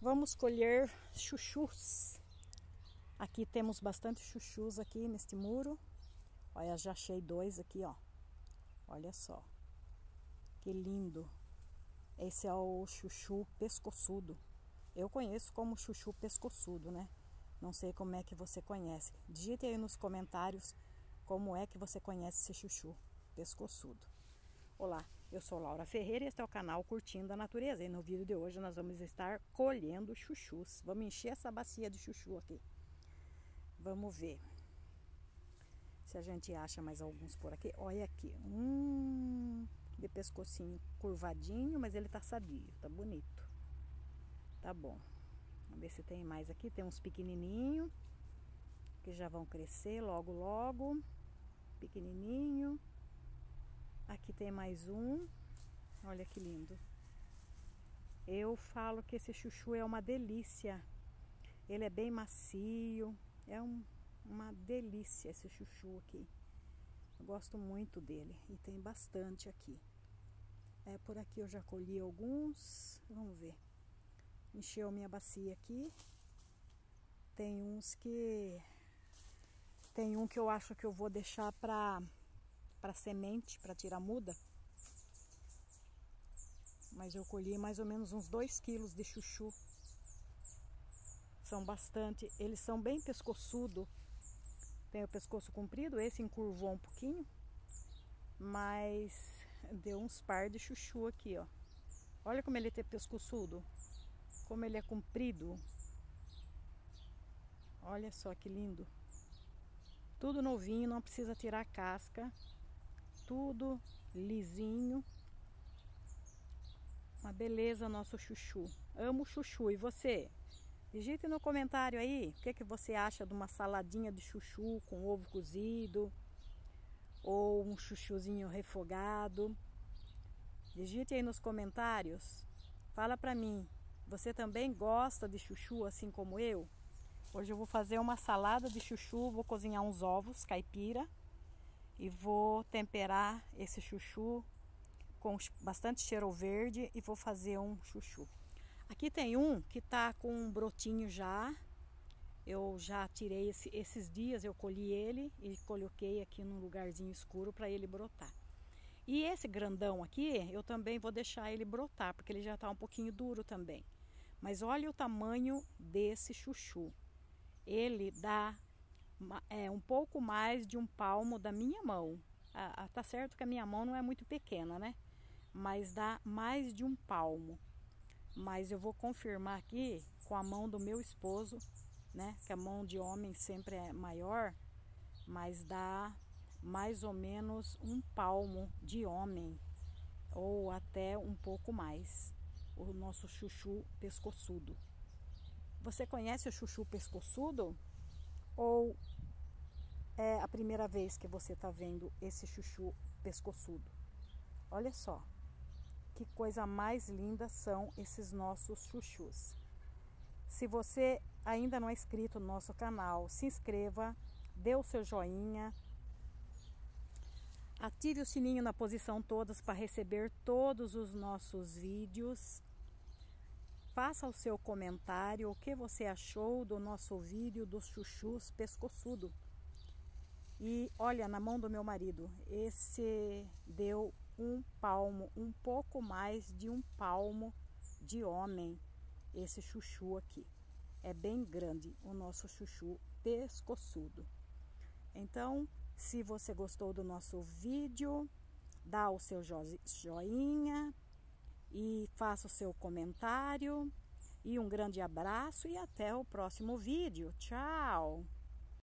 Vamos colher chuchus. Aqui temos bastante chuchus aqui neste muro. Olha, já achei dois aqui, ó. Olha só. Que lindo. Esse é o chuchu pescoçudo. Eu conheço como chuchu pescoçudo, né? Não sei como é que você conhece. Digite aí nos comentários como é que você conhece esse chuchu pescoçudo. Olá, eu sou Laura Ferreira e este é o canal Curtindo a Natureza. E no vídeo de hoje nós vamos estar colhendo chuchus. Vamos encher essa bacia de chuchu aqui. Vamos ver se a gente acha mais alguns por aqui. Olha aqui, um de pescocinho curvadinho, mas ele tá sadio, tá bonito. Tá bom. Vamos ver se tem mais aqui. Tem uns pequenininhos que já vão crescer logo, logo. Pequenininho. Aqui tem mais um. Olha que lindo. Eu falo que esse chuchu é uma delícia. Ele é bem macio. É um, uma delícia esse chuchu aqui. Eu gosto muito dele. E tem bastante aqui. É, por aqui eu já colhi alguns. Vamos ver. Encheu minha bacia aqui. Tem uns que... Tem um que eu acho que eu vou deixar para para semente, para tirar muda. Mas eu colhi mais ou menos uns 2 quilos de chuchu. São bastante, eles são bem pescoçudo. Tem o pescoço comprido, esse encurvou um pouquinho. Mas deu uns par de chuchu aqui, ó. Olha como ele é pescoçudo. Como ele é comprido. Olha só que lindo. Tudo novinho, não precisa tirar a casca tudo lisinho. Uma beleza nosso chuchu. Amo chuchu. E você? Digite no comentário aí o que, que você acha de uma saladinha de chuchu com ovo cozido ou um chuchuzinho refogado. Digite aí nos comentários. Fala pra mim, você também gosta de chuchu assim como eu? Hoje eu vou fazer uma salada de chuchu, vou cozinhar uns ovos caipira e vou temperar esse chuchu com bastante cheiro verde e vou fazer um chuchu. Aqui tem um que tá com um brotinho já. Eu já tirei esse, esses dias, eu colhi ele e coloquei aqui num lugarzinho escuro para ele brotar. E esse grandão aqui, eu também vou deixar ele brotar, porque ele já está um pouquinho duro também. Mas olha o tamanho desse chuchu. Ele dá é, um pouco mais de um palmo da minha mão. Ah, ah, tá certo que a minha mão não é muito pequena, né? Mas dá mais de um palmo. Mas eu vou confirmar aqui com a mão do meu esposo, né? Que a mão de homem sempre é maior, mas dá mais ou menos um palmo de homem, ou até um pouco mais. O nosso chuchu pescoçudo. Você conhece o chuchu pescoçudo? Ou é a primeira vez que você está vendo esse chuchu pescoçudo? Olha só, que coisa mais linda são esses nossos chuchus. Se você ainda não é inscrito no nosso canal, se inscreva, dê o seu joinha, ative o sininho na posição todas para receber todos os nossos vídeos Faça o seu comentário, o que você achou do nosso vídeo dos chuchus pescoçudo. E olha, na mão do meu marido, esse deu um palmo, um pouco mais de um palmo de homem, esse chuchu aqui. É bem grande o nosso chuchu pescoçudo. Então, se você gostou do nosso vídeo, dá o seu joinha, faça o seu comentário. E um grande abraço e até o próximo vídeo. Tchau!